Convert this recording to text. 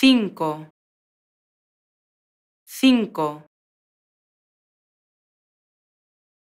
cinco, cinco.